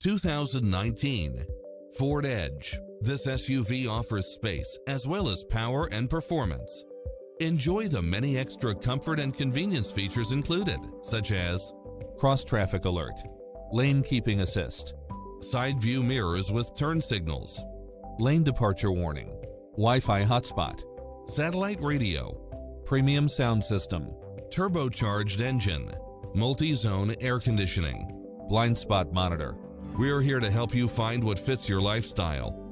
2019 Ford Edge. This SUV offers space as well as power and performance. Enjoy the many extra comfort and convenience features included, such as cross traffic alert, lane keeping assist, side view mirrors with turn signals, lane departure warning, Wi-Fi hotspot, satellite radio, premium sound system, turbocharged engine, multi-zone air conditioning, blind spot monitor. We're here to help you find what fits your lifestyle